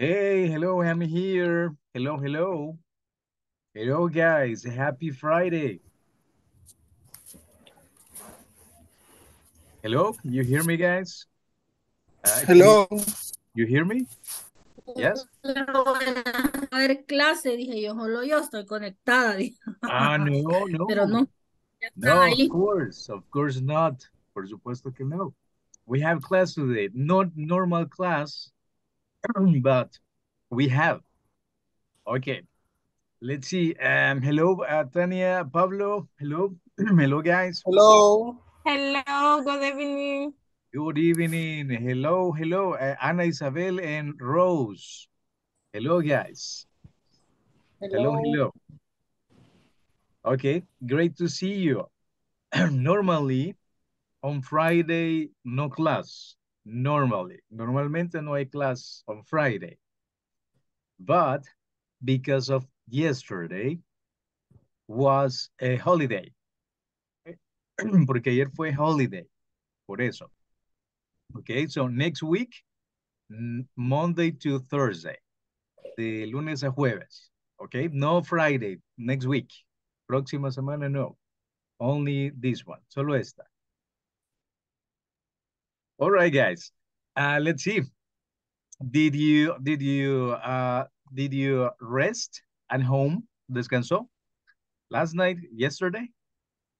Hey, hello, I'm here. Hello, hello. Hello, guys. Happy Friday. Hello, you hear me, guys? Uh, Hello. You hear me? Yes? A ver, clase, dije yo, solo yo estoy conectada. Ah, no, no. Pero no. No, of course, of course not. Por supuesto que no. We have class today, not normal class, but we have. Okay, let's see. Um, hello, uh, Tania, Pablo. Hello, hello, guys. Hello. Hello, good evening. Good evening. Hello, hello, uh, Ana Isabel and Rose. Hello, guys. Hello, hello. Okay, great to see you. Normally, on Friday, no class. Normally. Normalmente no hay class on Friday. But because of yesterday was a holiday. Porque ayer fue holiday. Por eso. Okay, so next week, Monday to Thursday. De lunes a jueves. Okay, no Friday, next week. Próxima semana, no. Only this one, solo esta. All right, guys. Uh, let's see. Did you, did you, uh, did you rest at home? Descansó? Last night, yesterday?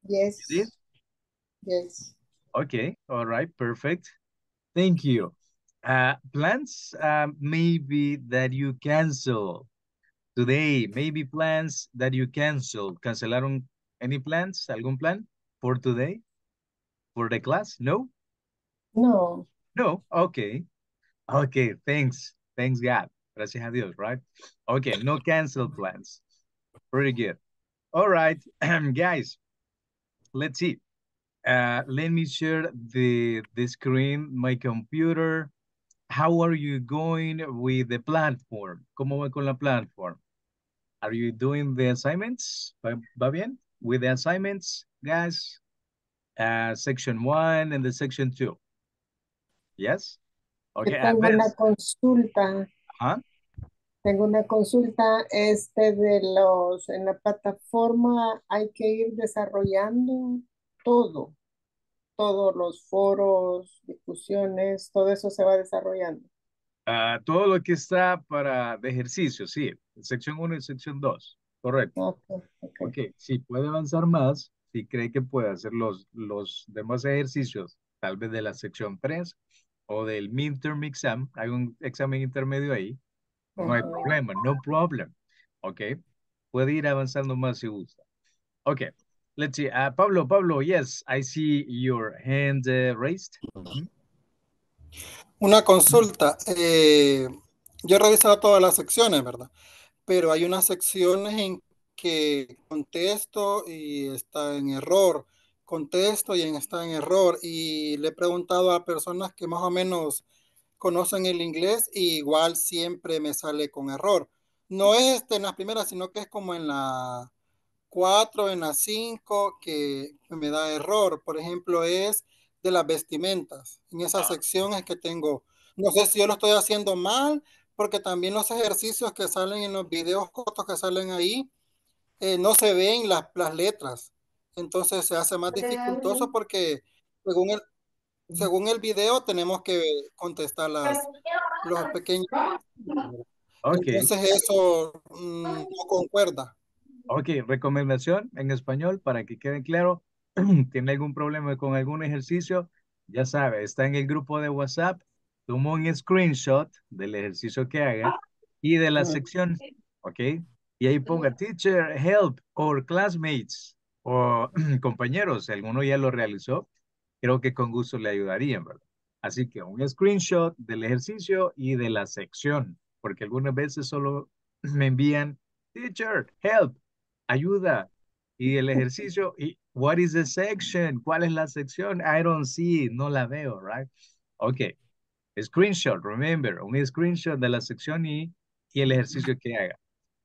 Yes. You did? Yes. Okay, all right, perfect. Thank you. Uh, plans uh, maybe that you cancel today, maybe plans that you cancel. ¿Cancelaron any plans? ¿Algún plan for today? For the class? No? No. No? Okay. Okay, thanks. Thanks God. Gracias a Dios, right? Okay, no cancel plans. Pretty good. All right, guys, let's see. Uh, let me share the, the screen, my computer. How are you going with the platform? ¿Cómo va con la platform? Are you doing the assignments? ¿Va, bien? With the assignments, guys? Uh, section one and the section two. Yes? Okay, tengo una consulta. Ajá. Tengo una consulta, este de los, en la plataforma hay que ir desarrollando todo, todos los foros, discusiones, todo eso se va desarrollando. Ah, todo lo que está para de ejercicio, sí. Sección 1 y sección 2. Correcto. Ok, ok. Ok, si puede avanzar más, si cree que puede hacer los, los demás ejercicios, tal vez de la sección 3 o del midterm exam, hay un examen intermedio ahí, no hay problema, no problem. Ok, puede ir avanzando más si gusta. Ok, let's see. Uh, Pablo, Pablo, yes, I see your hand uh, raised. Una consulta. eh, yo he revisado todas las secciones, ¿verdad? Pero hay unas secciones en que contesto y está en error. Contesto y en- está en error. Y le he preguntado a personas que más o menos conocen el inglés y igual siempre me sale con error. No es este en las primeras, sino que es como en la 4, en la 5 que me da error. Por ejemplo, es de las vestimentas. En esa sección es que tengo, no sé si yo lo estoy haciendo mal, porque también los ejercicios que salen en los videos cortos que salen ahí, eh, no se ven las, las letras. Entonces se hace más dificultoso porque según el, según el video tenemos que contestar las, los pequeños. Ok. Entonces eso mm, no concuerda. Ok, recomendación en español para que quede claro. ¿Tiene algún problema con algún ejercicio? Ya sabe, está en el grupo de WhatsApp. Toma un screenshot del ejercicio que haga y de la sección, ¿ok? Y ahí ponga teacher, help, or classmates, o compañeros, si alguno ya lo realizó, creo que con gusto le ayudarían, ¿verdad? Así que un screenshot del ejercicio y de la sección, porque algunas veces solo me envían, teacher, help, ayuda, y el ejercicio, y what is the section? ¿Cuál es la sección? I don't see, no la veo, right? Ok, screenshot, remember, un screenshot de la sección y, y el ejercicio que haga.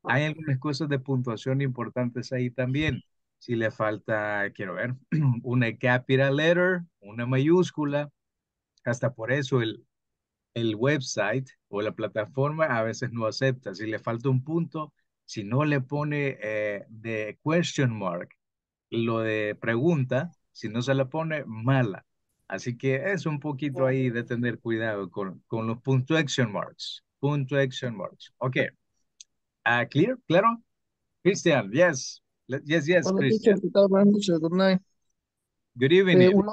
Hay algunas cosas de puntuación importantes ahí también. Si le falta, quiero ver, una capital letter, una mayúscula, hasta por eso el, el website o la plataforma a veces no acepta. Si le falta un punto, si no le pone eh, de question mark, lo de pregunta, si no se le pone mala. Así que es un poquito ahí de tener cuidado con, con los punctuation marks. Punctuation marks. Ok. Uh, clear? ¿Claro? Christian, yes. Yes, yes, Hola, Christian. teacher, ¿qué tal? Buenas noches, good night. Good Eh, evening. una,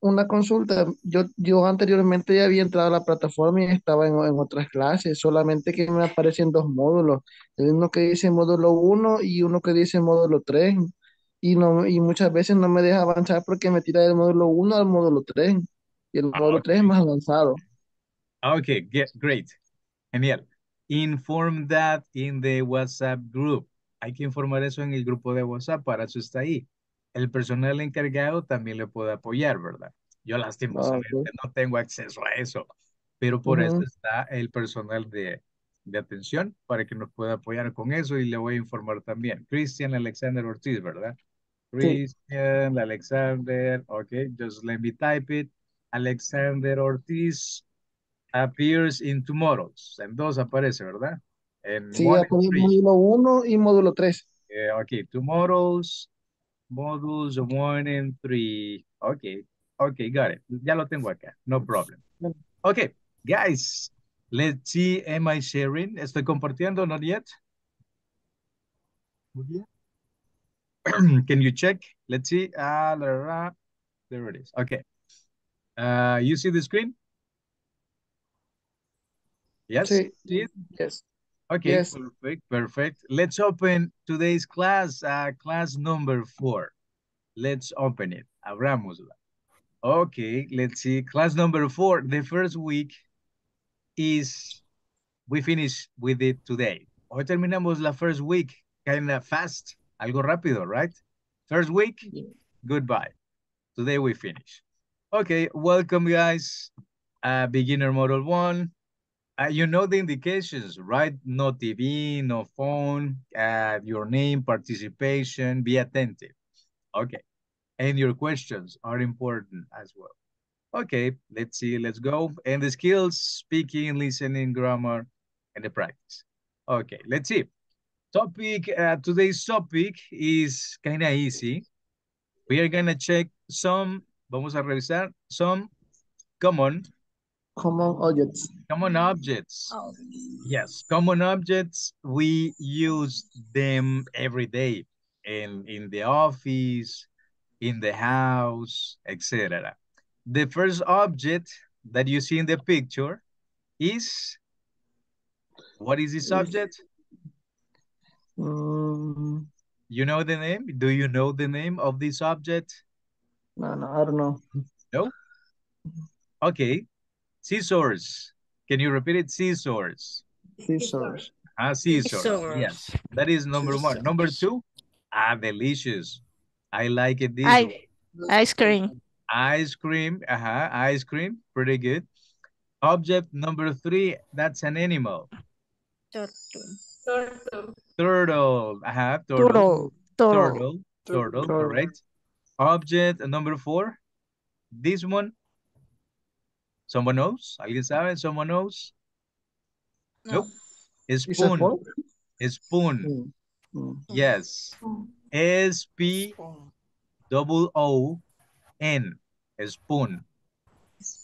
una consulta. Yo, yo anteriormente ya había entrado a la plataforma y estaba en, en otras clases, solamente que me aparecen dos módulos. Uno que dice módulo 1 y uno que dice módulo 3. Y, no, y muchas veces no me deja avanzar porque me tira del módulo 1 al módulo 3. Y el Ah, módulo 3 es ok. más avanzado. Okay, ge- great. Genial. Inform that in the WhatsApp group. Hay que informar eso en el grupo de WhatsApp, para eso está ahí. El personal encargado también le puede apoyar, ¿verdad? Yo Ah, lastimosamente ok. no tengo acceso a eso, pero por eso está el personal de, de atención para que nos pueda apoyar con eso y le voy a informar también. Cristian Alexander Ortiz, ¿verdad? Sí, Christian Alexander, okay, just let me type it. Alexander Ortiz appears in tomorrows. En dos aparece, ¿verdad? En sí, one and aparece three. módulo 1 y módulo 3. Eh, okay, tomorrows, modules one and three. Okay, okay, got it. Ya lo tengo acá, no problem. Okay, guys, let's see, am I sharing? ¿Estoy compartiendo? Not yet? Muy bien. Can you check? Let's see. Ah, la, la, la. There it is. Okay. Uh, you see the screen? Yes? Sí, yes, Okay, yes. perfect, perfect. Let's open today's class, uh, class number four. Let's open it. Abrámosla. Okay, let's see. Class number four, the first week is, we finish with it today. Hoy terminamos la first week, kind of fast, algo rápido, right? First week, goodbye. Today we finish. Okay, welcome guys. Uh, beginner model one. Uh, you know the indications, right? No TV, no phone, uh, your name, participation, be attentive. Okay. And your questions are important as well. Okay, let's see, let's go. And the skills, speaking, listening, grammar, and the practice. Okay, let's see. Topic, uh, today's topic is kind of easy. We are gonna check some, vamos a revisar some common, Common objects. common objects. Oh, Yes, common objects, we use them every day in, in the office, in the house, etc. The first object that you see in the picture is, what is this object? Mm, You know the name? Do you know the name of this object? no, no, I don't know. No? Okay, scissors. Can you repeat it? Scissors. Scissors. Ah, scissors. Yes, that is number one. Number two, ah, delicious. I like it this way. I, ice cream. Ice cream, uh-huh, ice cream, pretty good. Object number three, that's an animal. Turtle, uh-huh, turtle. Turtle. Turtle. Turtle, turtle, Turtle. correct. Object number four, this one. Someone knows? ¿Alguien sabe? Someone knows? Nope. Is a Spoon, fork? spoon, Mm, mm. yes. S-P double O N, spoon.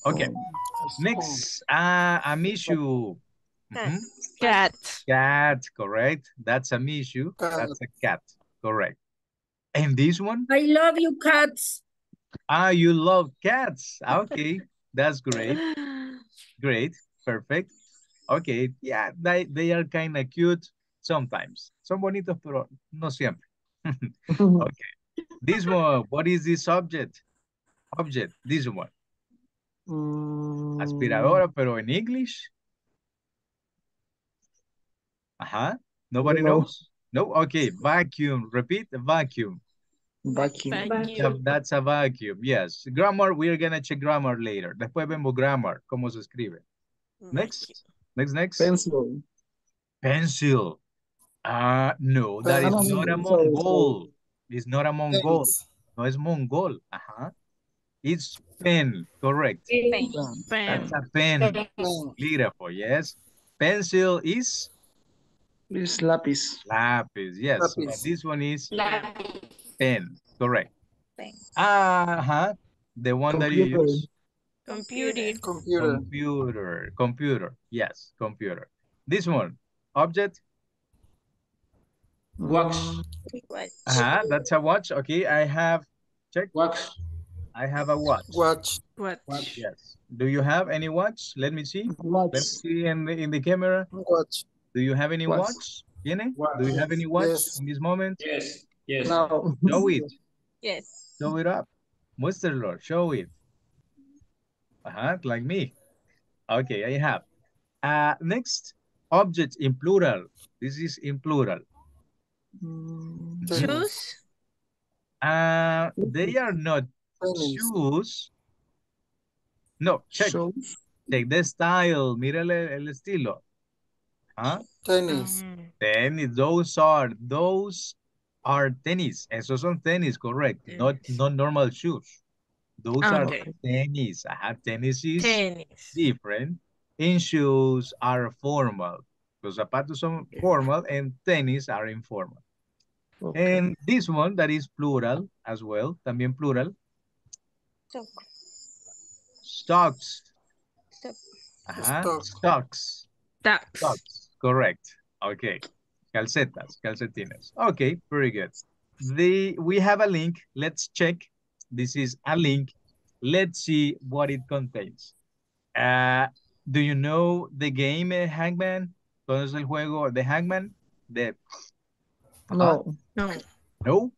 Okay, Spoon. next, uh, Amishu. Mhm. Cat. Cat, correct. That's Amishu. That's a cat, correct. And this one? I love you, cats. Ah, you love cats. Okay, that's great. Great, perfect. Okay, yeah, they, they are kind of cute sometimes. Son bonitos, pero no siempre. okay, this one, what is this object? Object, this one. Mm, Aspiradora, pero en English. Ajá, nobody No. knows? No, okay, vacuum, repeat, vacuum. Vacuum. Yeah, That's a vacuum, yes. Grammar, we are gonna check grammar later. Después vemos grammar, cómo se escribe. Next, next, next. Pencil. Pencil. Ah, no, that is not a sorry, sorry. Mongol. It's not a Mongol. No es Mongol. Ajá. It's pen, correct. Pen. That's a pen. Pen. Bolígrafo, yes. Pencil is Is lápiz. lápiz, yes. But Lápiz. this one is Lápiz. Pen, correct. Pen. Uh-huh. The one that you Computer. use. Computer. Computer. Computer, computer, yes, computer. This one, object, Watch. What? uh-huh, that's a watch, okay, I have, check, Watch. I have a watch, Watch. Watch. watch. yes. Do you have any watch? Let me see, Watch. let me see in the, in the camera. Watch. Do you have any Watch. watch? ¿Tiene? Watch. Do you have any watch Yes. in this moment? Yes. Yes. No. Show it, Yes. show it up. Muéstralo, show it. Uh-huh, like me. Okay, I have. Uh, next, object in plural. This is in plural. Mm, Shoes. Uh, they are not shoes. No, check, shows. check the style. Mírale el estilo. Huh? Tennis. Mm. Tennis, those are, those are tennis. Esos son tenis, correct. Not, not normal shoes. Those Ah, are okay. tennis. Ajá, tennis is Tennis. different. And shoes are formal. Los zapatos son formal and tennis are informal. Okay. And this one that is plural as well, también plural, Stop. stocks. Stop. Ajá, Stock. stocks. Ducks. Stocks. Correct. Okay. Calcetas, calcetines. Okay, very good. The we have a link. Let's check. This is a link. Let's see what it contains. Uh, do you know the game uh, Hangman? ¿Conoces el juego de Hangman? De No, No. no.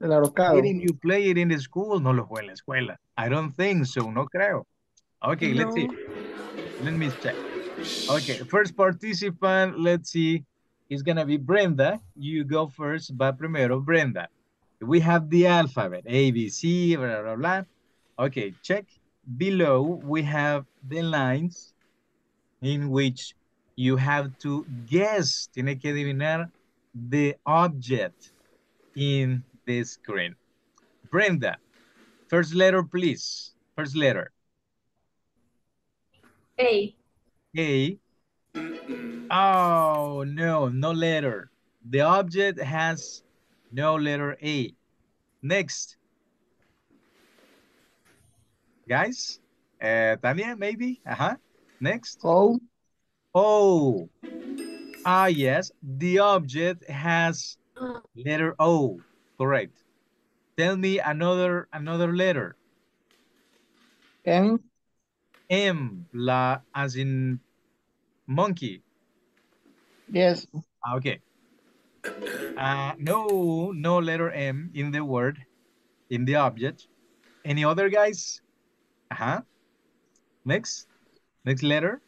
el ahorcado. Didn't you play it in the school? No lo jugué en la escuela. I don't think so. No creo. Okay, let's see. Let me check. Okay, first participant, let's see, is gonna be Brenda. You go first, va primero Brenda. We have the alphabet, A, B, C, blah, blah, blah. Okay, check. Below, we have the lines in which you have to guess, tiene que adivinar the object in the screen. Brenda, first letter, please. First letter. A. A. Oh, no, no letter. The object has no letter A. Next. Guys, uh, Tanya, maybe? Uh-huh. Next. O, O. Ah, yes, the object has letter O. Correct. Tell me another another letter. M. M, la, as in monkey. yes, Ah, Okay. Uh, no, no letter M in the word, in the object. Any other guys? Uh-huh. Next. Next letter.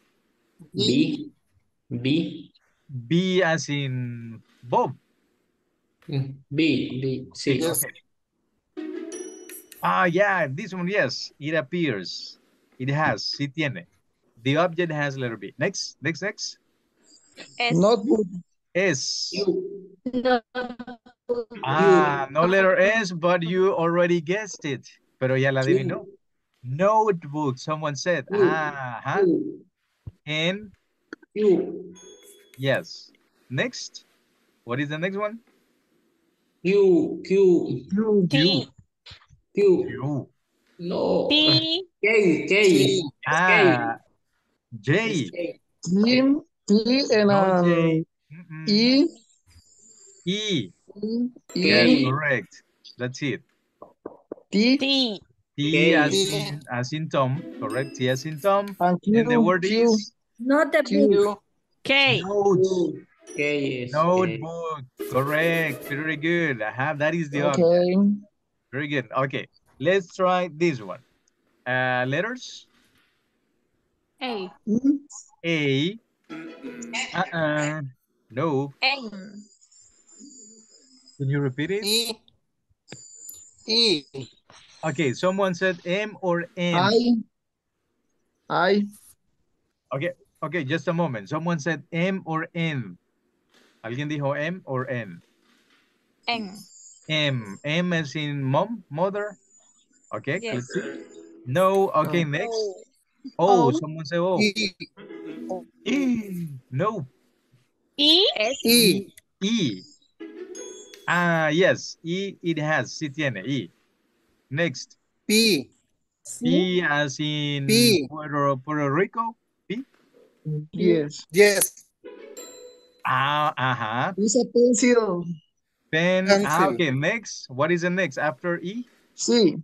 B. B. B as in Bob. Mm, B. B. Sí. Yes. Ah, yeah, this one, yes. It appears. It has. Sí tiene. The object has letter B. Next, next, next. S. notebook, S. U. No. Ah, no letter S, but you already guessed it. Pero ya la Sí. adivinó. Notebook, someone said. Ah, ajá. U. And yes. Next. What is the next one? Q. Q. Q, T. Q. Q. No. T. K. K. Ah, J. K. T, T, and No um, J. Mm-mm. E, E. E, Yes, correct. That's it. T, T. T K. as in, as in Tom, correct? T as in Tom. and Q, And the word Q, is Not a Q. book. K. notes. U. K is K. Notebook. Correct. Very good. Aha, that is the object. okay, Very good. Okay, let's try this one. Uh, letters. A. E, A. Uh-uh. No. N. Can you repeat it? E. E. Okay, someone said M or N. I, I, Okay, okay, just a moment. Someone said M or N. ¿Alguien dijo M or N? N. M. M as in mom, mother. Okay, Yes. let's see. No, okay, No. next. Oh. Oh, O. someone say oh. E, E. No, E. S. E, E. Ah, yes, E, it has, sí tiene, E. Next, P, P as in P. Puerto, Puerto Rico. P. Yes. yes, Ah, uh-huh. It's a pencil. Pen. Ah, okay, next. What is the next after E? Sí.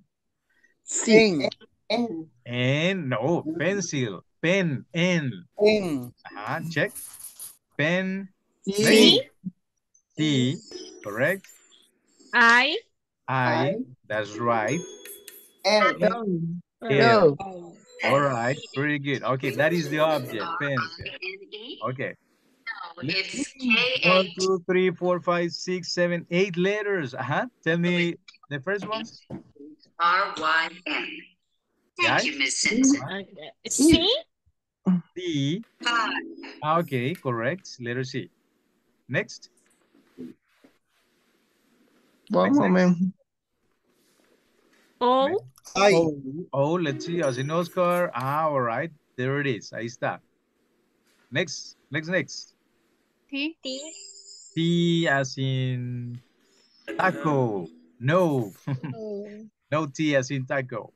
Sí. N, N, And no, pencil. Pen, N. N, Uh-huh, check. Pen, Sí. T, correct. I. I, I. that's right. L, L. L. L. All right, pretty good. Okay, that is the object, pencil. Okay. Let's see. One, two, three, four, five, six, seven, eight letters. Uh-huh. Tell me the first one. R-Y-N. Yeah. Thank you, Miss Simpson. C. C. Ah, Okay, correct. Letter C. Next. One Next, next. moment. O. I, Oh, oh, let's see. As in Oscar. Ah, all right. There it is. Ahí está. Next, next, next. T. T. T as in taco. No. no T as in taco.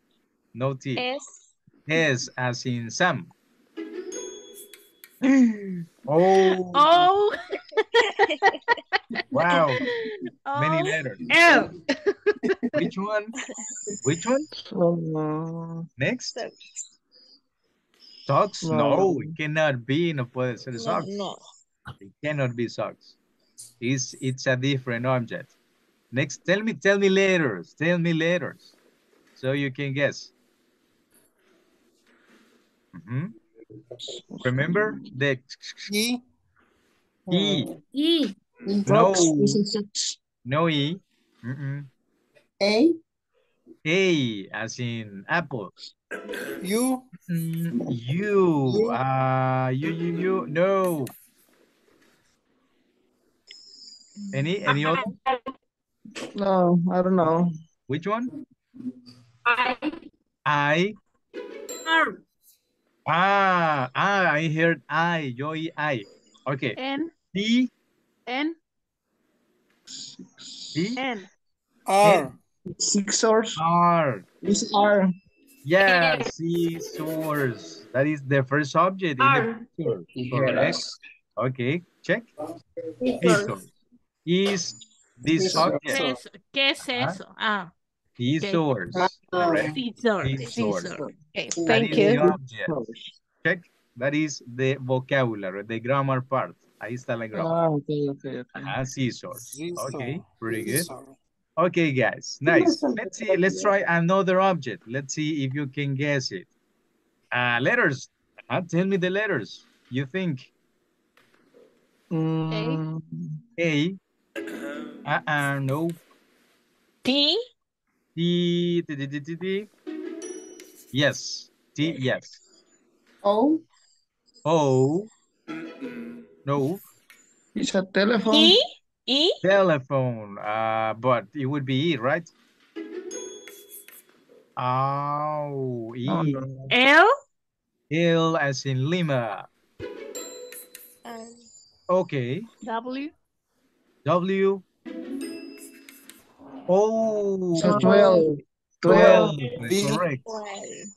No T. S. S as in Sam. Oh, Oh. wow. Many letters. L. Which one? Which one? Uh, Next. Socks? No, No. it cannot be. No puede ser socks. no. It cannot be socks. It's, it's a different object. Next, tell me, tell me letters. Tell me letters. So you can guess. Mhm. Remember the E, E. E. No, socks. no E. Mm-mm. A, A as in apple. U, Mm, you, uh, you, you, you, no. Any, any other? No, I don't know. Which one? I. I. R. Ah, ah, I heard I, yo y I. Okay. N. T, N. T, N. R, Six hours. R. It's R. Yeah, scissors. That is the first object in R. the picture. Correct. Okay, check. Scissors. Is this Scissors. object? ¿Qué es, ¿Qué Ah. eso? Ah. Scissors. Correct. Scissor. Scissors. Scissor. Okay, That thank is the you. object. Check. That is the vocabulary, the grammar part. Ahí está la grammar. Ah, okay, okay, okay. Ah, scissors. Okay, pretty good. Scissor. Okay, guys, nice. Let's see. Let's try another object. Let's see if you can guess it. Uh, letters. Uh, tell me the letters. You think Mm, A? Uh, uh no. T. T, T, T, T, T, T. Yes. T, yes. O, O. No. it's a telephone. E. E. Telephone. Uh, but it would be E, right? Oh, E. Oh, no. L. L as in Lima. Okay. W. W. Oh, It's a 12. 12. 12. B. Correct.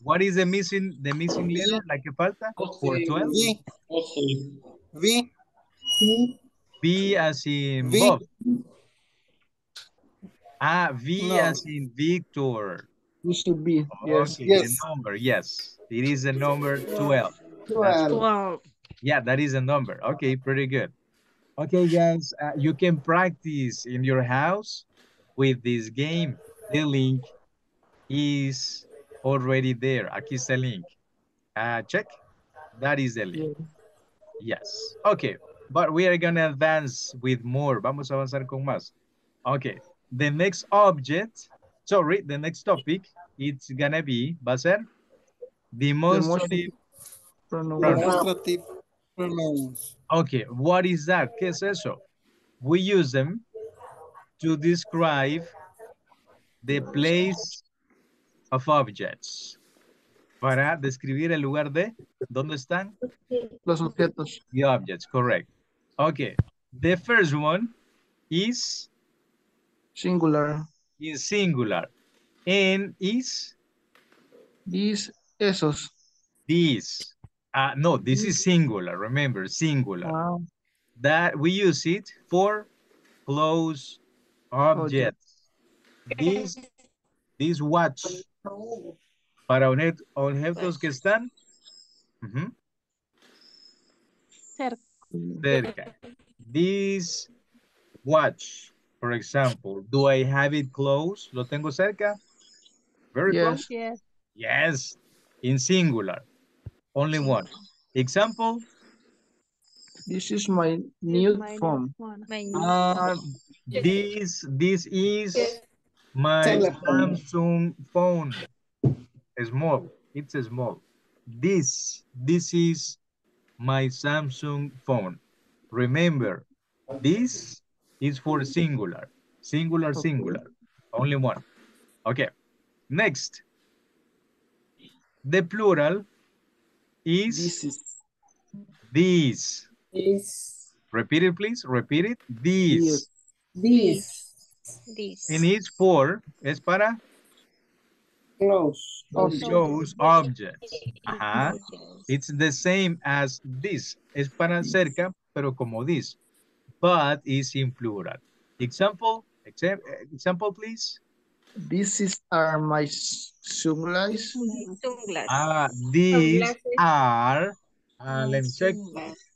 What is the missing the missing letter? La que falta for 12? V, V, C, B as in V. Bob. Ah, V No. as in Victor. It should be. Yes. Okay, Yes. the number, yes. It is the number 12. twelve. Twelve. Yeah, that is a number. Okay, pretty good. Okay, guys, uh, you can practice in your house with this game. The link is already there. Aquí está el link. Uh, check. That is the link. Yes. Okay, but we are gonna advance with more. Vamos a avanzar con más. Okay, the next object, sorry, the next topic, it's gonna be, va a ser demonstrative Pronoun. demonstrative pronouns. Okay, what is that? ¿Qué es eso? We use them to describe the place of objects. Para describir el lugar de dónde están Los objetos. the objects, correct. Okay, the first one is Singular. in singular and is Is esos. this. Uh, no, this is singular, remember, singular. Ah, That we use it for close objects. This, this watch, para obje- objetos que están ujú, Cerca. cerca. This watch, for example, do I have it close? ¿Lo tengo cerca? Very Yes. close? Yes. Yes, in singular. Only one. Example, This is my new My phone. phone. uh, this, this is my Telephone. Samsung phone. Small, it's small. This, this is my Samsung phone. Remember, this is for singular, singular, singular, only one. Okay, next. The plural is This is these. Is Repeat it, please. Repeat it. These. this This. And it's for, es para close object? those objects. Ajá. It's the same as this. Es para cerca, pero como this. But is in plural. Example, exam- example, please. this is are my s- sunglasses. Sunglasses. Ah, these Sunglasses. are, uh, let me check. Sunglasses.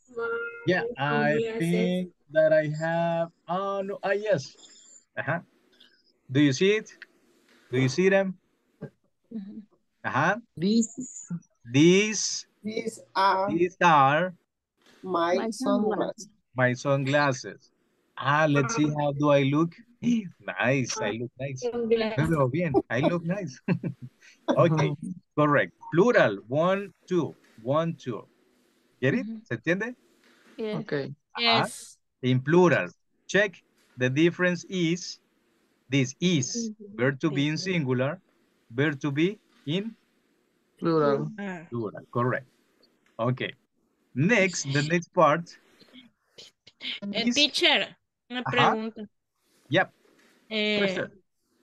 Yeah, I think that I have, oh, no, ah, yes. Uh-huh. Do you see it? Do you see them? Mhm. Uh-huh. These, These, These are these are my My sunglasses. my sunglasses. Ah, let's see how do I look. Nice, I look nice. Me veo bien, I look nice. Okay, correct. Plural, one, two, one, two. Get it? Ujú. ¿Se entiende? Yes. Okay. Yes. In plural, check. The difference is, this is, verb to be in singular, verb to be in Plural. Plural, correct. Okay. Next, the next part. Eh, is- teacher, una Ajá. pregunta. Yep. Eh, Question.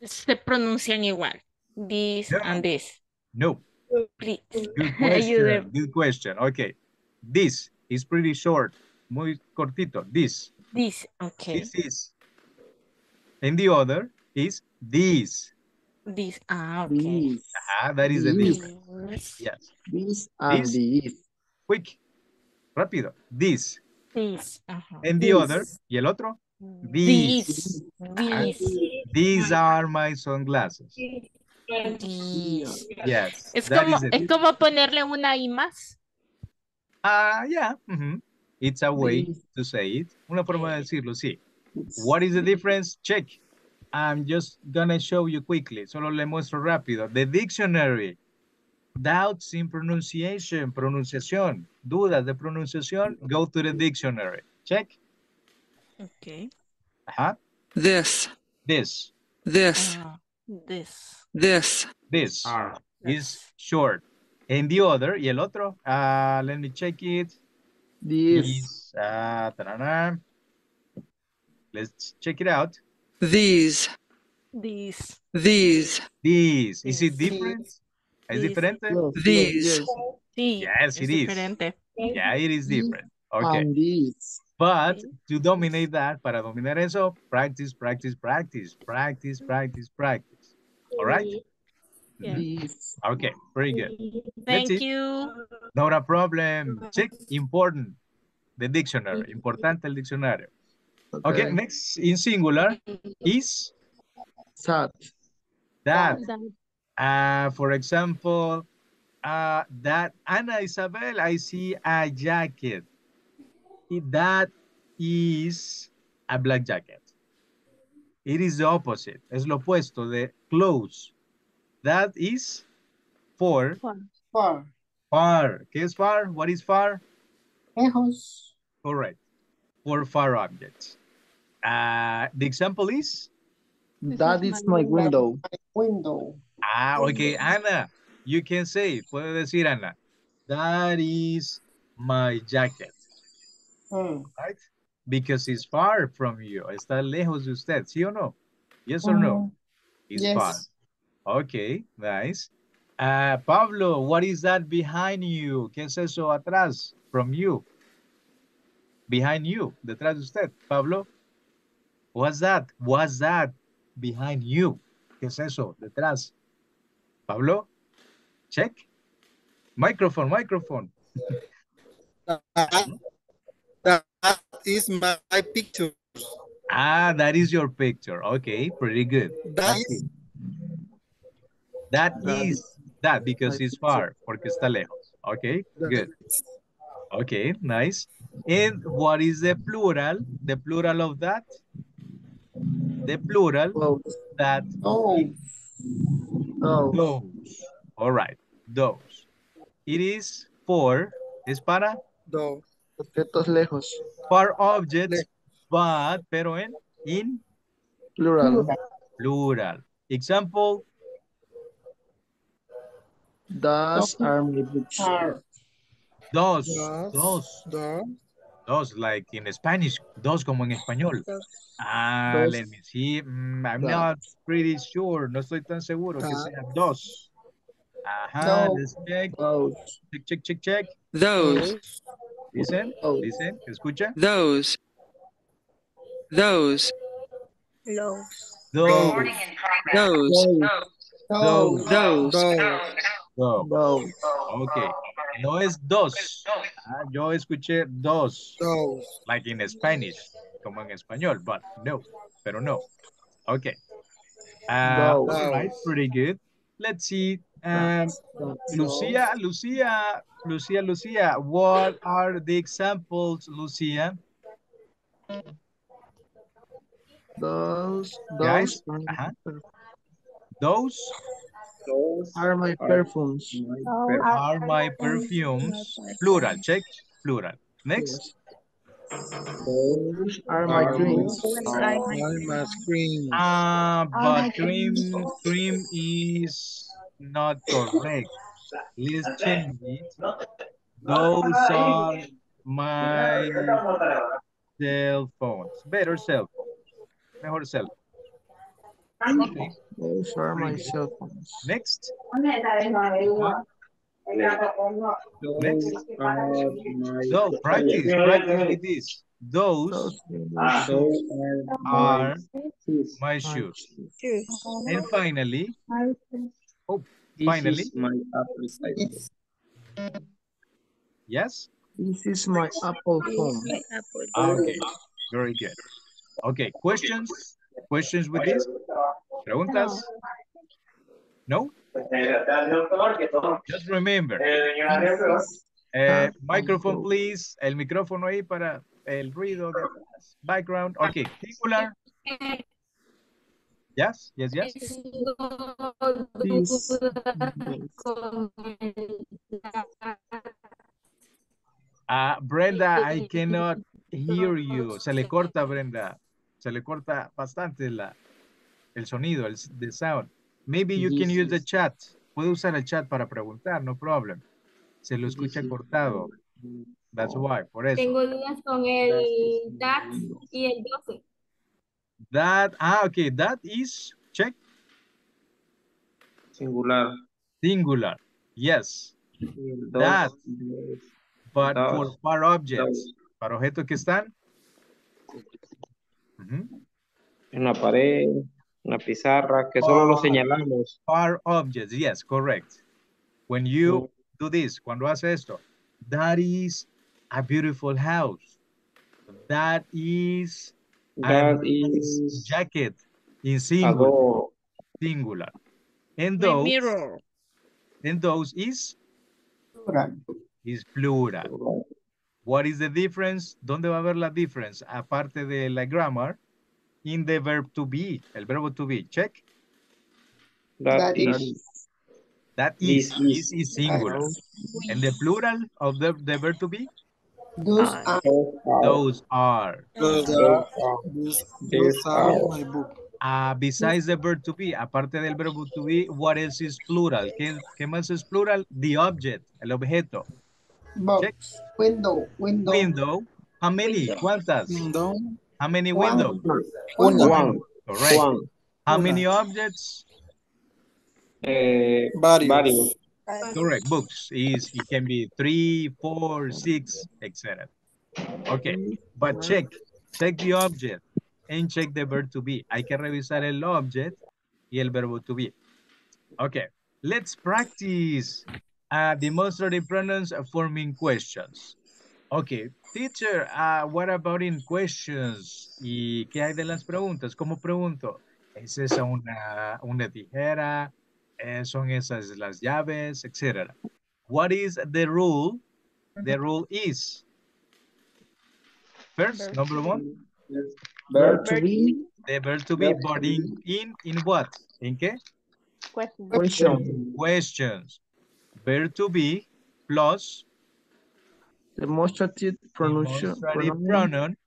se pronuncian igual. This No. and this. No. Please. Good question. Good question. Okay. This is pretty short. Muy cortito. This. This. Okay. This is. And the other is this. This. Ah, okay. This. Ah, that is the This. difference. This. Yes. This and This. this. Quick. Rápido. This. This. Ajá. And the This. other. ¿Y el otro? These. This. This. These are my sunglasses. This. Yes. Es como, the es como ponerle una I más. Ah, yeah. mhm. It's a way to say it. Una forma de decirlo, sí. What is the difference? Check. I'm just gonna show you quickly. Solo le muestro rápido. The dictionary. Doubts in pronunciation. Pronunciación. Dudas de pronunciación. Go to the dictionary. Check. Okay. Ajá. This, This. this, Ah, this. this. This Are. is short. And the other, y el otro, uh, let me check it. This. Is, uh, ta-ra-ra. Let's check it out. These, These. these, These. Is it This. different? ¿Es This. diferente? Yes, These. yes, yes. Sí. Yes, es it is. diferente. Yeah, it is different. Okay. And. But to dominate that, para dominar eso, practice, practice, practice, practice, practice, practice. All right? Yeah. Okay, very good. Thank it. you. Not a problem. Check, important. The dictionary, importante el diccionario. Okay, Okay. next in singular is Sat. that. Uh, for example, uh, that Ana Isabel, I see a jacket. That is a black jacket. It is the opposite. Es lo opuesto de close. That is for Far. far. ¿Qué es far? What is far? Lejos. Correct. For far objects. Uh, the example is That is my window. Window. Ah, okay, Ana, you can say, puede decir Ana, that is my jacket, Mm. right? Because it's far from you, está lejos de usted, ¿sí o no? Yes or no? Mhm. It's Yes. far. Okay, nice. Uh, Pablo, what is that behind you? ¿Qué es eso atrás? From you. Behind you, detrás de usted. Pablo, what's that? What's that behind you? ¿Qué es eso detrás? Pablo, check. Microphone, microphone. That, that is my picture. Ah, that is your picture. Okay, pretty good. That is That That is that because it's far, porque está lejos. Okay, good. Okay, nice. And what is the plural? The plural of that? The plural Those. that Oh, Those. those. All right, those. It is for, es para, those. Objetos lejos. for objects, but, pero en, in Plural. plural. Example, Those are my books. are. dos, Dos. dos, Those. dos, like in Spanish, dos como en español. Ah, Dos. let me see. Mm, I'm Dos. not pretty sure. No estoy tan seguro que Ah. sea dos. Ajá, No. let's check. Those. Check, check, check, check. Those. Listen, Those. listen, escucha. Those. Those. Those. Those. dos, Those. Dos. Those. Ok. No es dos. Ah, yo escuché dos, Those. like in Spanish, como en español, but no, pero no. Okay. Uh, Those. all right, pretty good. Let's see. Um, Lucia, Lucia, Lucia, Lucia, what are the examples, Lucia? Those. Guys, Those are, ajá. Those are my perfumes. are my perfumes. Plural, check, plural. Next. Those are my dreams. On my screen. Ah, but dream, dream is not correct. Let's change it. Those are my cell phones. Better cell phones. Mejor cell phone. Okay. Those are my cell phones. Next. Those are my, So practice, practice with this. Those Those ah. those are my shoes. And finally, oh, finally, my Apple size. It's yes? This is my Apple phone. Ah, okay, very good. Okay, questions? Questions with this? Preguntas? No? Just remember, eh, microphone please, el micrófono ahí para el ruido de. Background, okay, singular. Yes, yes, yes. This. Ah, Brenda, I cannot hear you. Se le corta, Brenda. Se le corta bastante la, el sonido, el the sound. Maybe you can use the chat. Puede usar el chat para preguntar, no problem. Se lo escucha cortado. That's why, por eso. Tengo dudas con el DAT y el 12. That, ah, okay, that is, check, Singular. singular. Yes, Those, That. but for far objects. Para objetos que están. En la pared, en la pizarra, que solo lo Oh. señalamos. Far objects, yes, correct. When you do this, cuando hace esto, that is a beautiful house. That is a That nice is jacket in a singular. singular. And those, mirror. and those is, plural. is plural. What is the difference? ¿Dónde va a haber la difference? Aparte de la grammar, in the verb to be, el verbo to be. Check. That That is, That is, is- is, singular. And the plural of the, the verb to be? Those Ah. are those are, Those are. Those those are, my book. Uh, besides the verb to be, aparte del verbo to be, what else is plural? ¿Qué, qué más es plural? The object, el objeto. Box. Window. Window. Window. How many? ¿Cuántas? Window. How many windows? Una. One. Correct. One. How Una. many objects? Eh, Varios. varios. Correct. Books is it can be three, four, six, etc. Okay, but check, check the object and check the verb to be. Hay que revisar el object y el verbo to be. Okay, let's practice uh, demonstrative pronouns forming questions. Okay, teacher, uh, what about in questions? ¿Y qué hay de las preguntas? ¿Cómo pregunto? ¿Es esa una, una tijera? Eh, ¿Son esas las llaves? Etcétera. What is the rule? The rule is. First, number one, Verb To be the verb to be, but in, in, in what? ¿En qué? Question. question. Questions. Verb to be plus Demonstrative pronunciation. demonstrative pronoun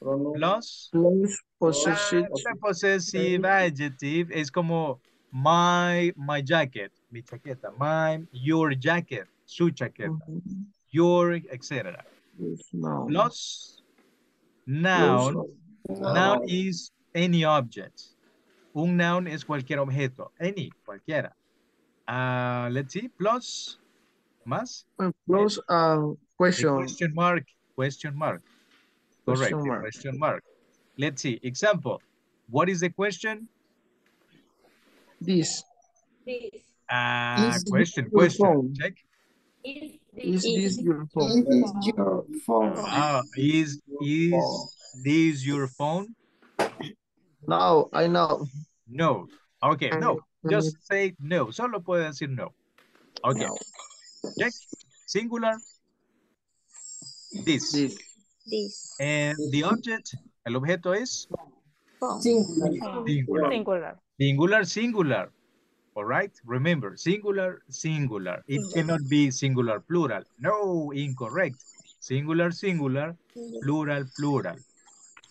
pronoun plus Plus possessive. Possessive adjective es como my, my jacket, mi chaqueta, my, your jacket, su chaqueta, Mhm. your, etc. Yes. Plus noun, Plus, noun is any object. Un noun es cualquier objeto, any, cualquiera. Ah, let's see, plus, más, uh, plus uh, a question. question mark, question mark. Correct, Question mark. question mark. Let's see, example, what is the question? This. Ah, Is this question, your question, phone? check. Is this your phone? Is this your phone? Ah, is, is this your phone? No, I know. No. Okay, no. Mm, Just say no. Solo puede decir no. Okay. No. Check. Singular. This. This. This. And the object, el objeto es Singular. singular. Singular. Singular, singular. All right. Remember, singular, singular. It cannot be singular, plural. No, incorrect. Singular, singular, plural, plural.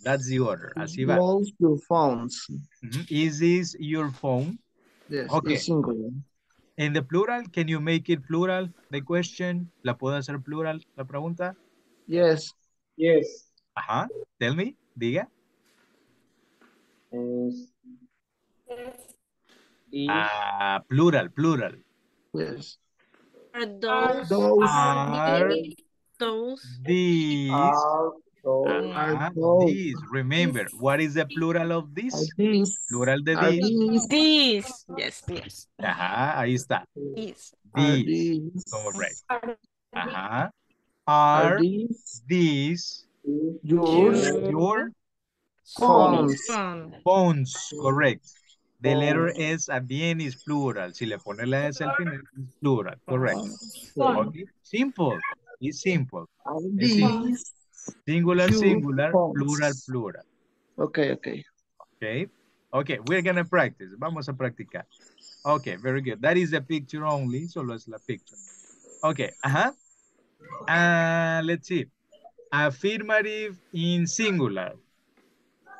That's the order. Así va. Close your phones. Mhm. Is this your phone? Yes, Okay. it's singular. En the plural, can you make it plural? The question, ¿la puedo hacer plural? La pregunta. Yes. Yes. Ajá. Tell me, diga. Es- is- Ah, plural, plural. Yes. Are those Those Are those these, are those- ajá, those. these. Remember, what is the plural of this? these. Plural de these. these? Yes, yes. Ajá, ahí está. These. Are These. Correct. Ajá. Are Are these these yours? your Phones. Phone. phones? Correct. The letter S at the end is plural. Si le pone la S al final, es plural. Correct. Okay. Simple. It's simple. Are Es simple. Singular, Your singular, plural, plural. Okay, okay. Okay. Okay, we're gonna practice. Vamos a practicar. Okay, very good. That is the picture only. Solo es la picture. Okay, ajá. Uh, let's see. Affirmative in singular.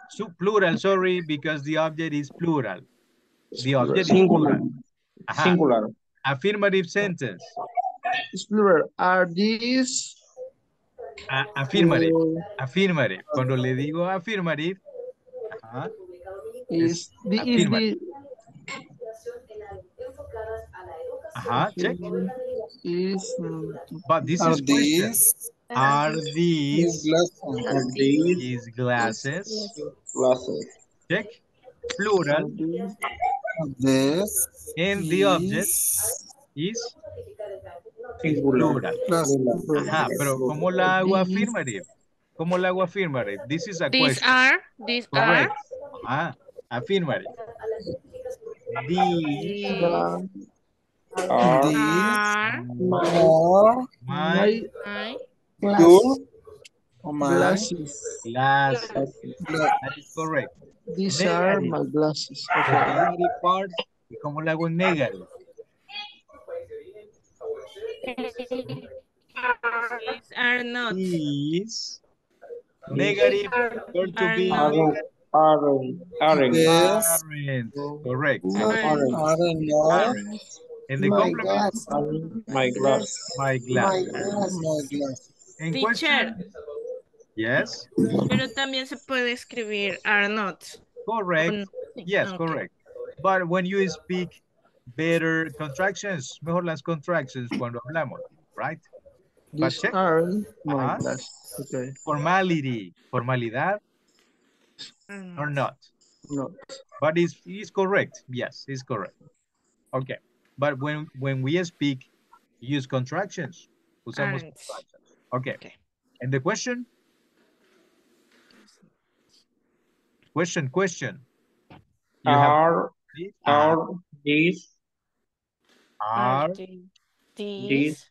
Su plural, sorry, because the object is plural. The object is Singular. plural. Ajá. Singular. Affirmative sentence. It's plural. Are these? A- affirmative. uh, Affirmative. Cuando le digo affirmative, ajá, is the is afirmative. the ajá, check. is mm, But this Are is these? Are these Are these? glasses? Glasses. Check. Plural. This. And the object is Ajá, pero ¿cómo la hago affirmative? ¿Cómo la hago affirmative? This is a These question. are, these are, Correct. Ah, affirmative. These are Are these are, are my my, my glasses. glasses. gla- That is correct. These are Negative. my glasses. Okay. negative part, ¿y cómo la hago en negative? These are not. Is negative verb to be Are are, Aren't. Aren't. Yes. Aren't. Correct. Aren't. Are not. And the My complement, glass. My glass. my glass. My glass. My. In Teacher, question, yes, pero también se puede escribir are not. correct. Yes, okay. correct. But when you speak better contractions, mejor las contractions cuando hablamos, right? But These check. are my Ajá. glass. Okay. Formality, formalidad Mm. or not. No. But it's, it's correct. Yes, it's correct. Okay. But when, when we speak, use contractions. Usamos Aren't. contractions. Okay. Okay. And the question? Question, question. You have Are. three. Are these. Are These, These.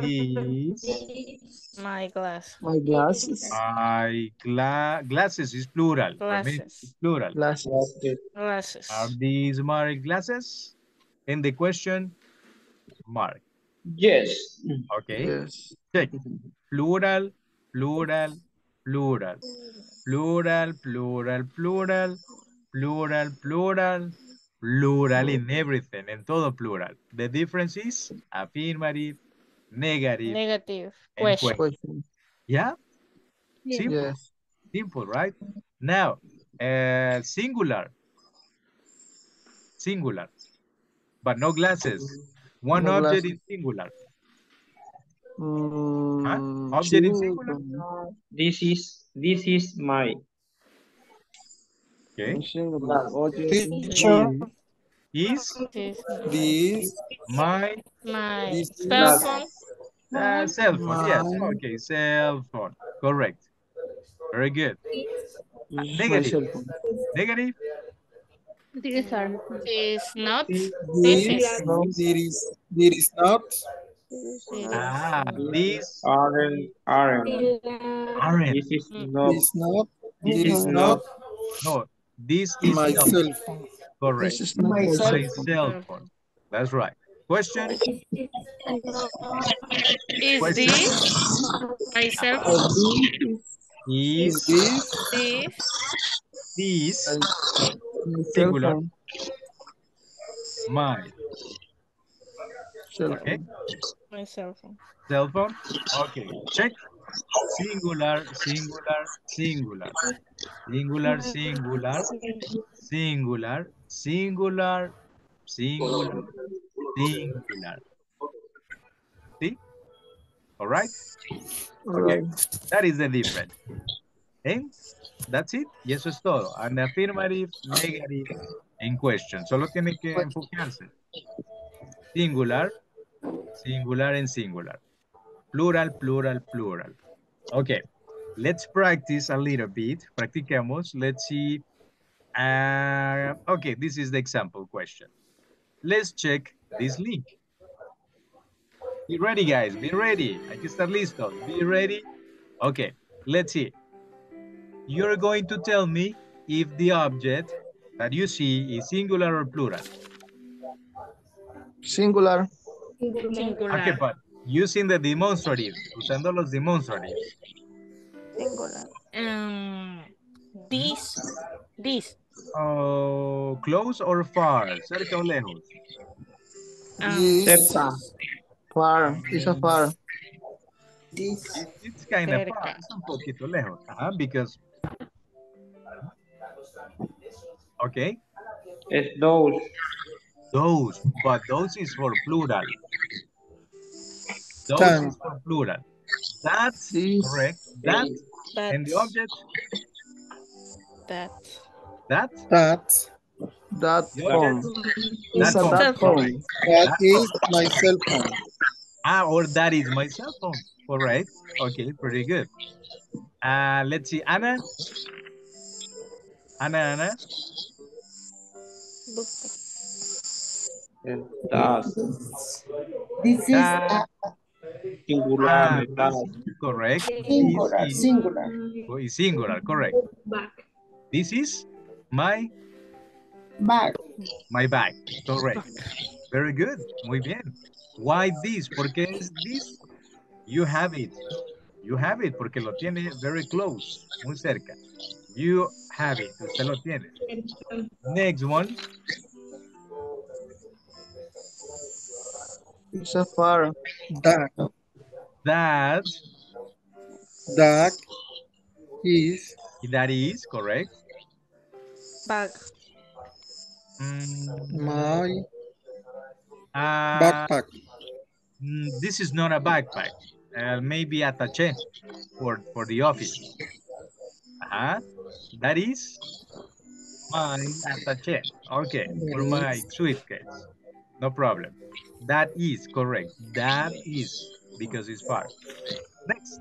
these my glass. My glasses. my gla glasses is plural. Glasses. it's plural. Glasses. Glasses. Are these my glasses? And the question, mark. Yes. Okay. Yes. Check. Plural, plural, plural. Plural, plural, plural. Plural, plural. Plural in everything, en todo plural. The difference is affirmative, negative, Negative. Question. Question. Yeah? Simple, Yes. simple, right? Now, uh, singular. Singular. But no glasses. One No object glasses. in singular. Mm, Object two, singular? This is. This is my. Okay. Teacher, Is This, this, my my This cell glass. phone. uh, cell phone. Yes. Okay. Cell phone. Correct. Very good. Negative. Negative. These are Is not. this, This is. this is, this is not, Ah, these Aren't. Aren't. aren't. This is not. this not, This this is is not. not No, this is my not cell phone. correct. This is not My my cell cell phone. phone. That's right. Question. Is Question. this my cell phone? Is Is this This this My cell phone. my Cell Okay. my cell phone. cell phone? Okay. Check. Singular, singular, singular. Singular, singular, singular, singular, singular, singular. See? All right? Alright. That is the difference. ¿Eh? That's it. Y eso es todo. An affirmative, negative, in question. Solo tiene que enfocarse. Singular, singular and singular. Plural, plural, plural. Okay. Let's practice a little bit. Practiquemos. Let's see. Uh, okay, this is the example question. Let's check this link. Be ready, guys. Be ready. Hay que estar listos. Be ready. Okay, let's see. You're going to tell me if the object that you see is singular or plural. Singular. Singular. Okay, but using the demonstrative, usando los demonstratives. Um, this, this. Oh, close or far? Cerca o lejos? Um, this, Cerca. Far. It's a far. this, It's kind of far. Es un poquito lejos. Ajá, because. Okay, It's those. those, but those is for plural. Those Tan. is for plural. That's This. correct. That that, and the object, that. that, that, That phone. object, It's that phone. that phone. that is my cell phone. Ah, or that is my cell phone. All right. Okay, pretty good. Uh, let's see, Anna. Anna, Anna. Es das. this is a Singular. Ah, es correct. singular, This is, singular. oh, is singular, correct. back. This is my Bag, my bag. Correct. Very good. Muy bien. Why this? ¿Por qué es this? You have it. You have it porque lo tiene very close, muy cerca. You have it. Usted lo tiene. Next one. It's a far. That, That, that is that is correct. Bag. Mm, my uh, backpack. mm, this is not a backpack. Uh, maybe attaché for, for the office. Uh-huh. That is my attaché. Okay, for my suitcase. No problem. That is correct. That is because it's far. Next.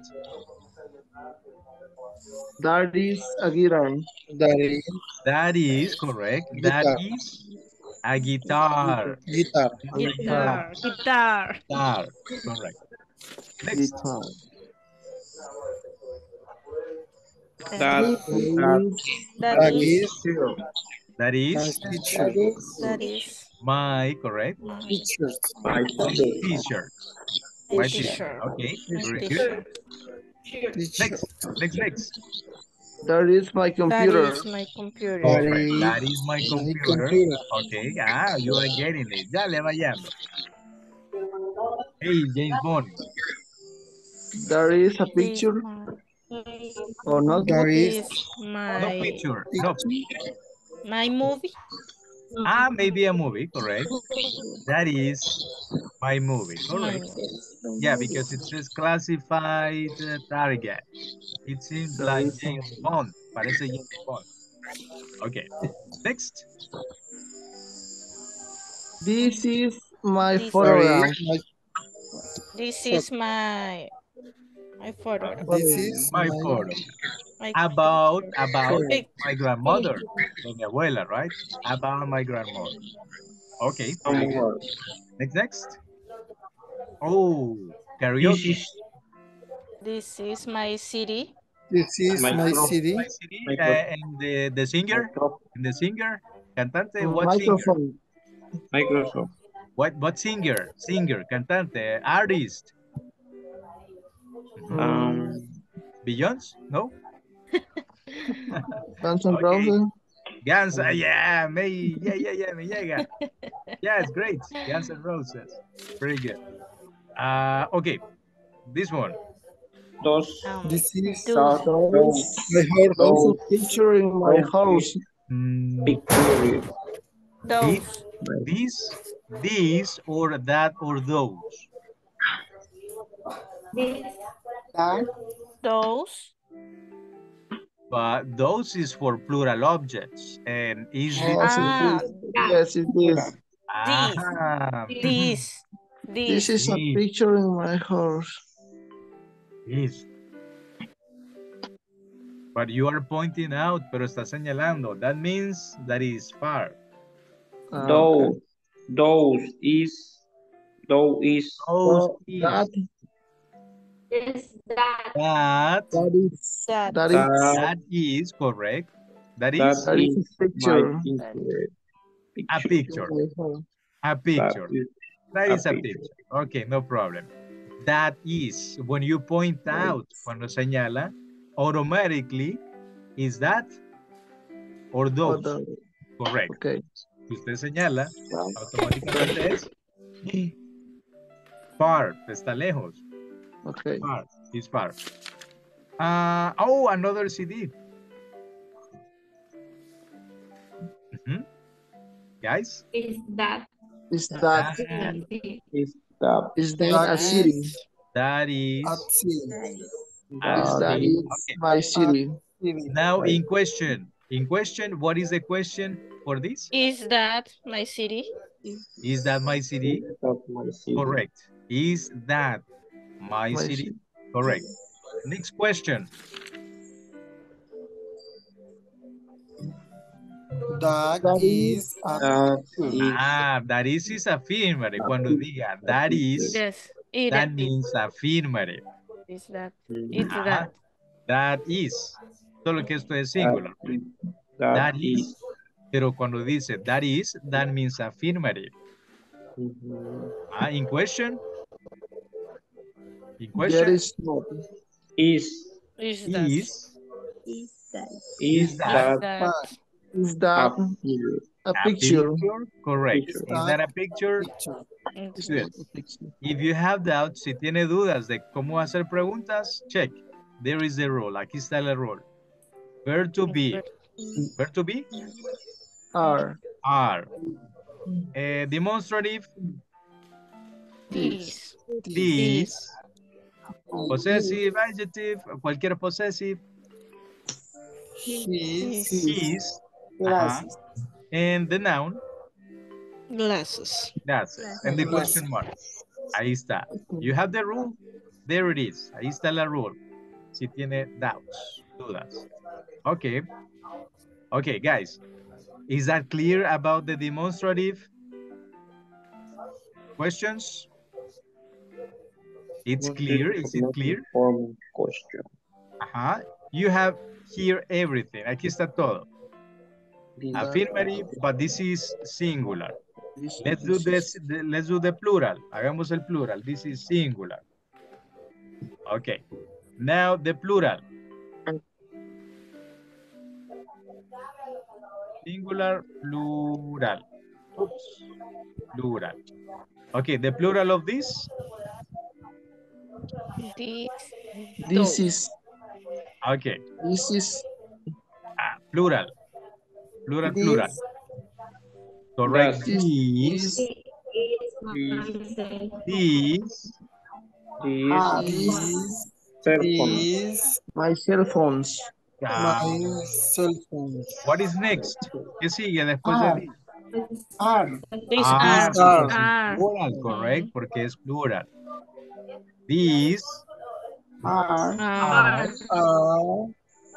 That is a guitar. That is That is correct. That Guitar. is a guitar. guitar. Guitar. Guitar. Guitar. Correct. Next. Guitar. That, that, That That is. is That my is teacher. That is That is. My correct My Teachers. my t-shirt. My T-shirt. t-shirt. Okay. My Very good. t-shirt. Teacher. Next. Next. Next. That is my computer. is my computer. That Correct. That is my my computer. computer. Okay. Ah, you are getting it. Ya le vayamos. Hey, James Bond. There is a picture my- or not? There This is No my picture. No. my movie. Ah, maybe a movie. Correct. That is my movie. Correct. Yeah, because it says classified uh, target. It seems like James Bond. Parece James Bond. Okay. Next. This is my This- photograph. my, This is my my photo. this is My my photo. My About about my grandmother. De mi abuela, right? About my grandmother. Okay. Next, next. Oh, karaoke. This is my city. This is my Micro- city. My CD, uh, and the, the singer, and the singer, cantante, what singer? Microphone. Microsoft. What what singer? Singer, cantante, artist. Um, Beyonce? No? Guns N' Okay. Roses. Guns, uh, yeah, me, yeah, yeah, yeah, me llega. Yeah, it's great. Guns N' Roses. Very good. Uh, okay, this one. dos, Um, This is do- dos, my There's horse. picture in my house. Mm, picture, those. this, this, or that, or those. that, Those. But those is for plural objects. And is Oh, this? Ah, Yes, it is. Ah, this. This This. is a picture in my house. Is. But you are pointing out, pero está señalando. That means that is far. Ah, those, those is, those is, Those Oh, is. that, That, that is That. that is that, that is correct. That that is that is is a picture. picture. a picture. in my house. A picture. That is a picture. picture. Okay, no problem. That is, when you point out, cuando señala, automatically, is that or those? the- Correct. okay. Si usted señala, automáticamente es ¡Ah! far, está lejos. Okay. Far, is far. Uh, oh, another CD. Mhm. Guys, Is that Is that Is that, is that a city? that is a Is that city. is Okay. my city? Now in question, in question, what is the question for this? Is that my city? Is that my city? that my city? Correct. Is that my, My city? city. Correct. Next question. That is at That is, Ah, that is is affirmative. Cuando diga that is, Yes. It that is. means affirmative. Is that. It's that. That is. Solo que esto es singular. that is, That that is. is. Pero cuando dice that is, that means affirmative. Mhm. Ah, in question? In There question is not. Is, Is that. is Is that That. Is a that picture? a picture? Correct. Picture. Is that a picture? Picture. A picture. If you have doubts, si tiene dudas de cómo hacer preguntas, check. There is the rule. Aquí está el rule. Where to be. Where to be Are are. Eh, demonstrative These. these. Possessive adjective, cualquier possessive His is. Ajá. Glasses. And the noun Glasses. That's it. And the question mark. Ahí está. You have the rule. There it is. Ahí está la rule. Si tiene doubts, dudas. Okay. Okay, guys. Is that clear about the demonstrative? Questions? It's clear. Is it clear? Form question. Ajá. You have here everything. Aquí está todo. Affirmative, but this is singular. Let's do this. Let's do the plural. Hagamos el plural. This is singular. Okay. Now the plural. Singular, plural. Oops. Plural. Okay, the plural of this. This is Okay. this is Ah, plural. Plural, This. plural. Correct. This. These. These. These Ah, my cell phones. Ah, my cell phone. what is next? ¿Qué sigue después Ah. de these? Are. These are. because Are. it's plural, correct, porque es plural. These Are. Are. Are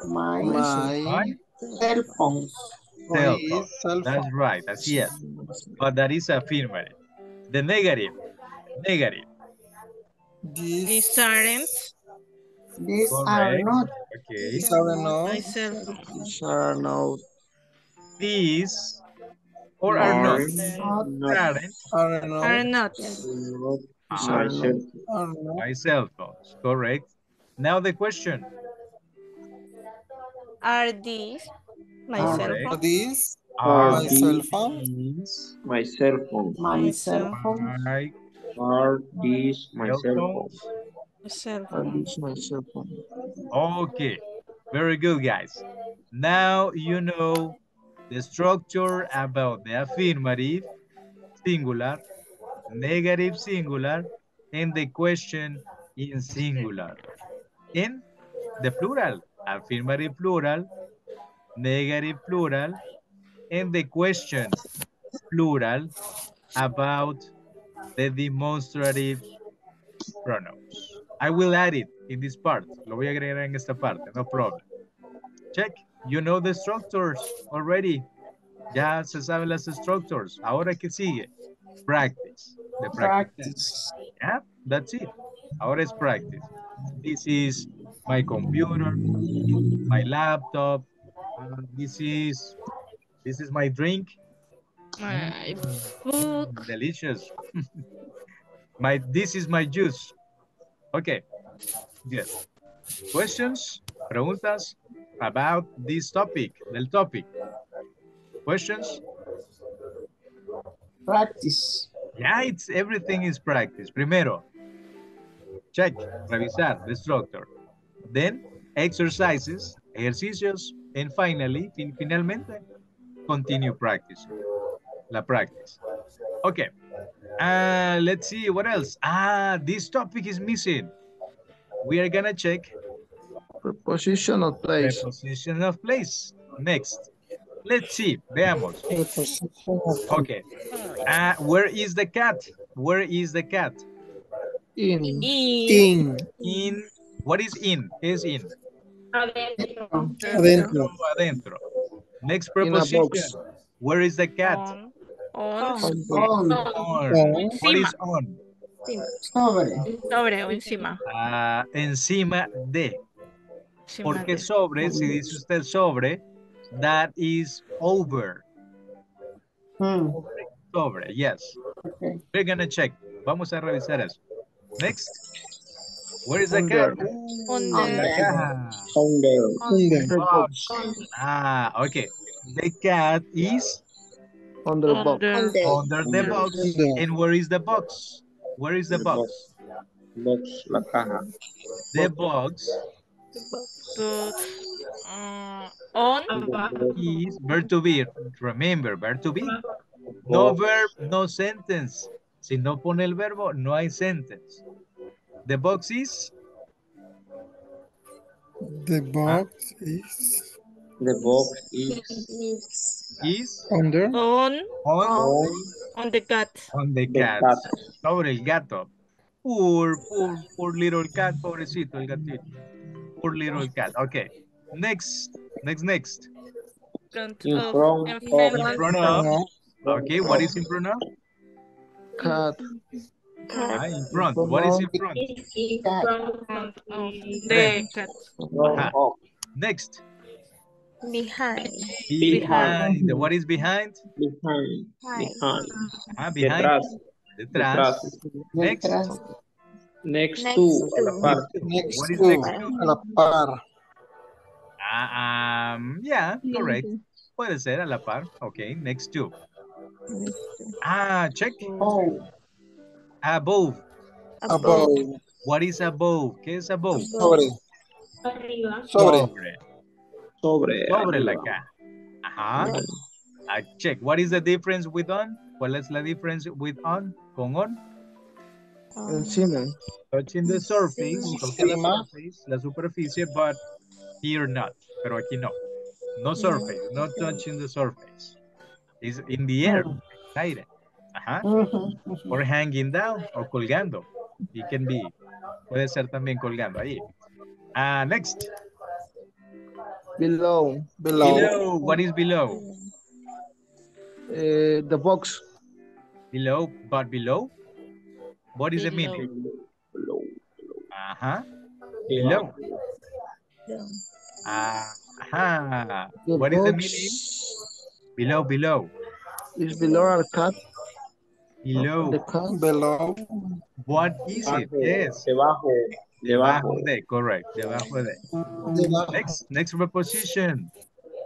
My my cell phones. cell my phone. cell That's phone. right, así es. But that is affirmative. The negative, negative, These These aren't. These are not. okay. these are not. My cell phone. These are no These or are not. Not. Not Aren't Are not. Are not. these are my no cell Are not. My cell phones, correct. Now the question, Are these. My Are cell Are these are my cell phone? these my cell phone. My cell phone. my Are these my cell cell phone? phones? My cell are phone. these my cell phone. Okay, very good, guys. Now you know the structure about the affirmative, singular, negative singular, and the question in singular. In the plural, affirmative plural, negative plural, and the question plural about the demonstrative pronouns. I will add it in this part. Lo voy a agregar en esta parte, no problem. Check. You know the structures already. Ya se saben las structures. Ahora que sigue? Practice. The practice. Practice. Yeah, that's it. Ahora es practice. This is my computer, my laptop. uh, this is this is my drink. My book. Delicious. my this is my juice. Okay. Good. Questions? Preguntas about this topic, del topic. Questions? Practice. Yeah, it's everything is practice. Primero, check, revisar the structure. Then, exercises, ejercicios, and finally, fin- finalmente, continue practice. La practice. Okay. Uh, let's see what else. Ah, this topic is missing. We are gonna check Preposition of place. preposition of place. Next. Let's see. Veamos. Of Okay. Uh, where is the cat? Where is the cat? In. In. in. What is in? ¿Qué es in? Adentro. Adentro. Next preposition. Where is the cat? On. On. On. On. On. What is on? Sobre. Sobre o encima. Ah, encima de. Encima Porque de. sobre, si dice usted sobre, that is over. Hmm. Sobre, yes. Okay. We're gonna check. Vamos a revisar eso. Next. Where is the Under. cat? Under. En la caja. Under. The box. Ah, okay. The cat is Under the box. Under. under the box. And where is the box? Where is the The box? Box, la caja. The box But, uh, on. is verb to be. Remember, verb to be. No Box. verb, no sentence. Si no pone el verbo, no hay sentence. The box is The box is The box is is under. On. on on On the cat. on the the cat. cat. Sobre el gato. Poor, poor, poor little cat. Pobrecito el gatito. Poor little cat. Okay. Next, next, next. Front In of. front of- In front of. Okay, what is in front of? Cat. Ah, in front. What is in front? front of the cat. front Ajá. of, Next. Behind. Behind. What is behind? behind, behind, Ah, behind. detrás, Detrás. Next. Detrás. Next Next to, a la to. parte. Next What is to. next to? A la par. Ah, um, yeah, correct. Puede ser a la par. Okay, next to. Ah, check. Oh, Above. Above. What is above? ¿Qué es above? Sobre. Sobre. Sobre. Sobre, Sobre la caja. Ajá. Ah, check. What is the difference with on? ¿Cuál es la difference with on? Con on? Encima. Touching the surface. toca la Encima. surface, la superficie, but here not. Pero aquí no. No surface, not touching the surface. It's in the air. Aire. Ajá. ujú, ujú. Or hanging down o colgando. It can be. Puede ser también colgando ahí. Ah, next. Below. Below. Below. What is below? Eh, the box. Below, but below? What is the Below. meaning? Below. Ajá. Below. Ajá. The What is the box meaning? Below, below. is below our cat. Below. The cat. Below. What is it? Debajo, Yes. debajo, debajo. Debajo de, correct. Debajo de. Debajo. Next, next preposition.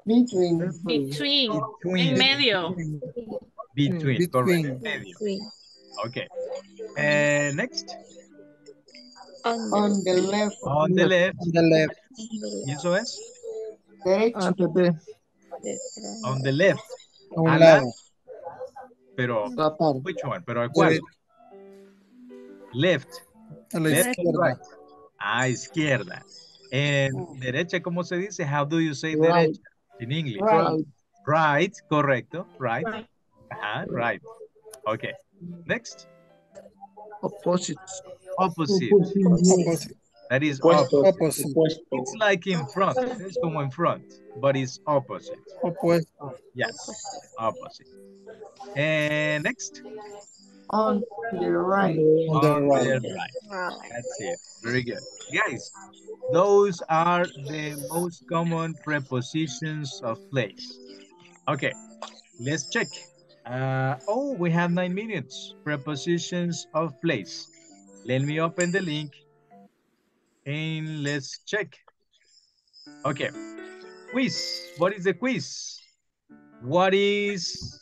Between. Between. En Between. medio. Between, correct. Between. Medio. Okay. And next, On the left. on the left. On the left. ¿Y eso es? Derecho. Antes de On the left. A un A la- lado. Pero, la par. which one? Pero, ¿cuál? Left. A la Left izquierda. right. Ah, izquierda. En derecha, ¿cómo se dice? How do you say Right. derecha? In English. Right. Right, correcto. Right. Ajá, right. Okay. Next. Opposite. Opposite. Opposite. That is opposite. Opposite. It's like in front. Es como en front, but it's opposite. Opposite. Yes, opposite. And next. On the right. On the On the right. That's it. Very good. Guys, those are the most common prepositions of place. Okay, let's check. Uh, oh, we have nine minutes. Prepositions of place. Let me open the link and let's check. Okay, quiz. What is the quiz? What is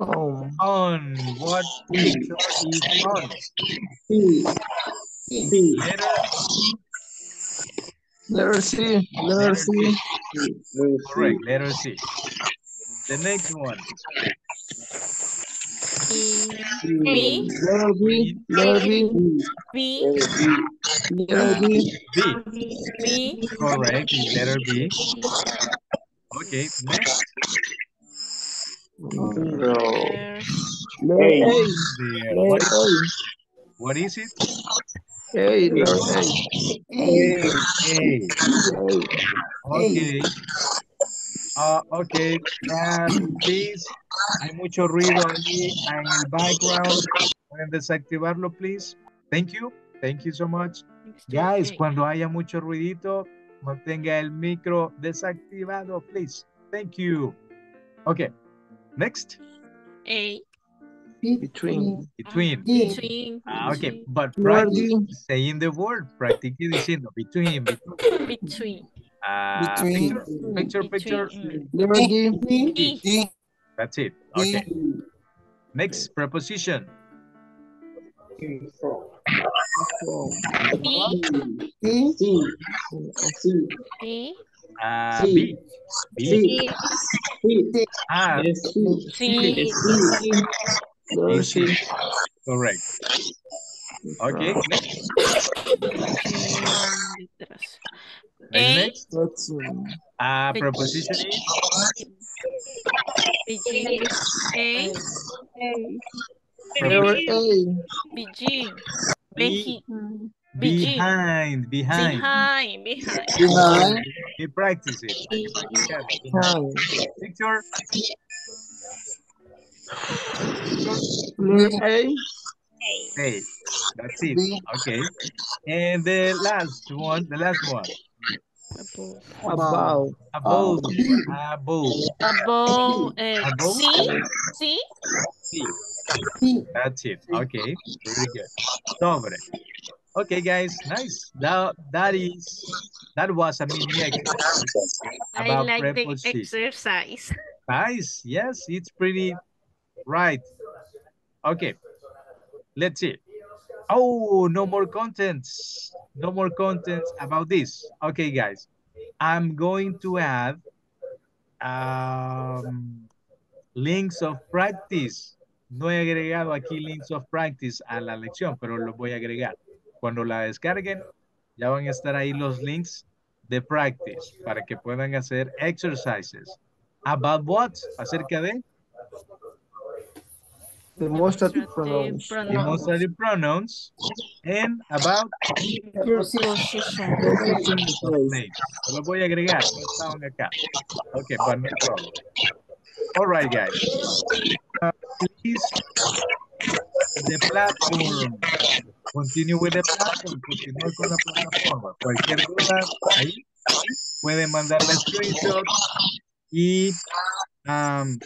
Oh, on? What picture is on? Sí, Letter letter C. Letter C. Correct, letter C. The next one. B. Letter B. Letter B. B. Letter B. B. B. Correct, letter B. Okay, next. No. Letter A. The- what, Letter is, A. what is it? A. Letter A. A. A. Okay. Ah, okay. Um, please. Hay mucho ruido ahí en el background. Pueden desactivarlo, please. Thank you. Thank you so much. Guys, cuando haya mucho ruidito, mantenga el micro desactivado, please. Thank you. Okay. Next. A. Between. Between. Between. Ah, okay, Between. but practice the- saying the word, practique diciendo between, between. Between. Ah, Between. picture, picture, picture. Between. You are the- E. Y, That's it. Okay. Next preposition. B. Sí, B. Sí. B. B. sí, Ah, C. you are the- correct. Okay. Next. Letras. And A. next. Let's see. Ah, Be- preposition is Begin. A. You are A. Begin. Begin. behind, behind. Behind. Behind. Behind. You practice it. Behind. Picture. You are A. Hey, that's it. Okay. And the last one, the last one. Above. About. Above. Above. Above. Uh, Above. C. C. Sí. sí. That's it. Okay. Very good. Sobre. Okay, guys. Nice. That that is that was a mini exercise I like the exercise. Nice. Yes, it's pretty right. Okay. Let's see. Oh, no more contents. No more contents about this. Okay, guys. I'm going to add um, links of practice. No he agregado aquí links of practice a la lección, pero los voy a agregar. Cuando la descarguen, ya van a estar ahí los links de practice para que puedan hacer exercises. About what? Acerca de Demonstrative Demonstrative pronouns. pronouns. demonstrative pronouns and about Preposition. name. Lo voy a agregar, no estaban acá. Okay, but no problem. All right, guys. Uh, please, the platform. Continue with the platform. Continúe con la plataforma. Cualquier duda, ahí pueden mandar la screenshot y um,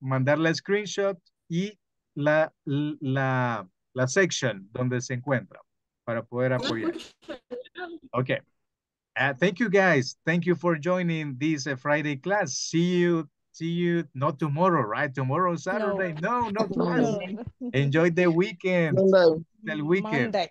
mandar la screenshot y la, la, la section donde se encuentra para poder apoyar. Okay. Uh, thank you guys. Thank you for joining this uh, Friday class. See you. See you not tomorrow, right? Tomorrow Saturday. No, not class. Enjoy the weekend. Monday. The weekend. Monday.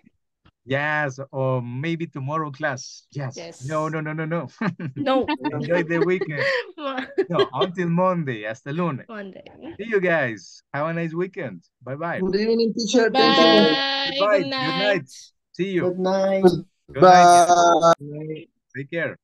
Yes, or maybe tomorrow class. Yes. Yes. No, no, no, no, no. No. Enjoy the weekend. No, until Monday. Hasta lunes. Monday. See you guys. Have a nice weekend. Bye bye. Good evening, teacher. Thank you. Bye. Goodbye. Good night. See you. Good night. Good night. guys. Take care.